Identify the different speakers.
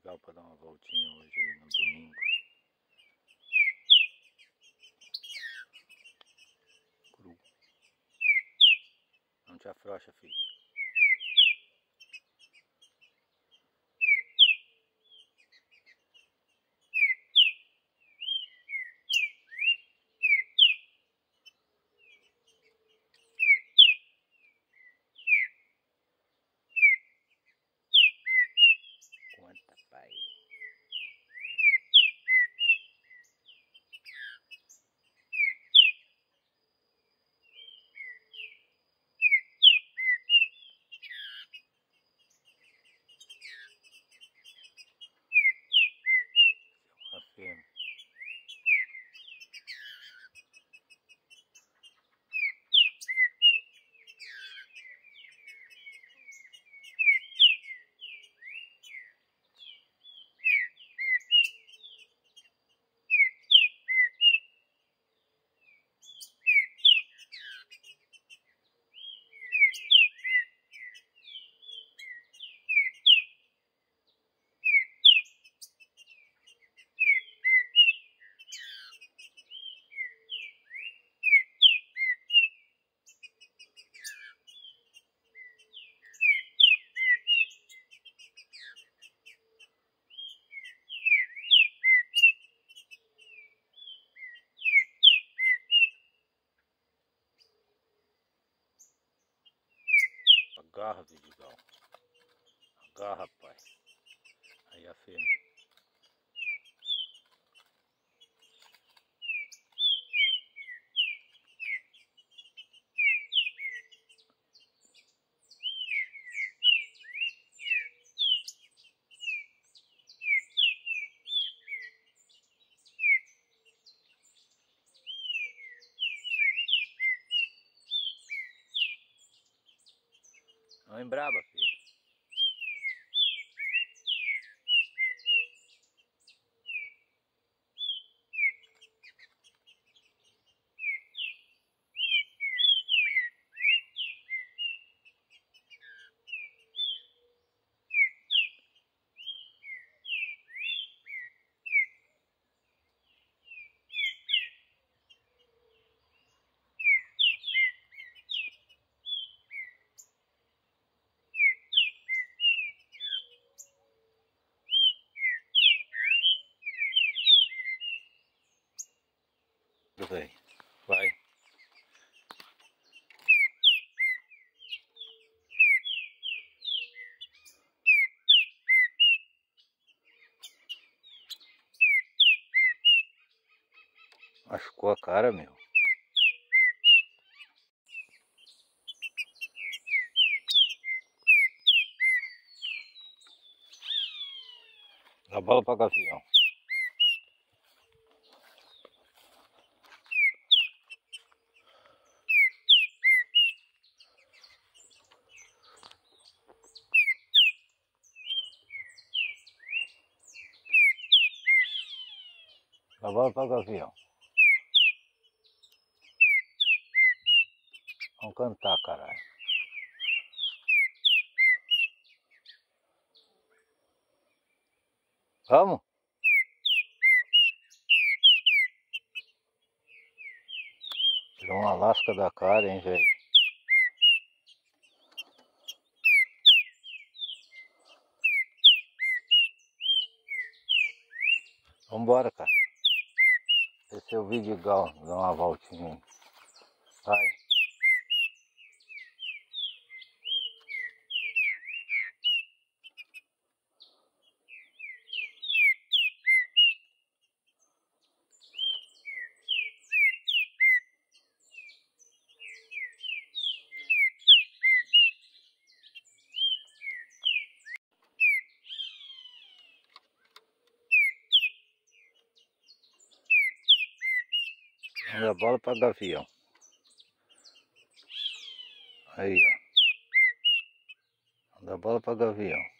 Speaker 1: legal para dar uma voltinha hoje no domingo. Cru. Não te afrouxa, filho. Quanta pai. Uma fêmea. Agarra, Vidigal. Agarra, pai. Aí a fêmea. Não embraba, bem. Vai. Machucou a cara, meu. Dá bola pra gavião. Dá bola pra gavião. Vamos cantar, caralho. Vamos? Tirou uma lasca da cara, hein, velho? Vambora, cara. É o Vidigal, dá uma voltinha aí. Vai. Manda bola para gavião. Aí, ó. Manda a bola para gavião.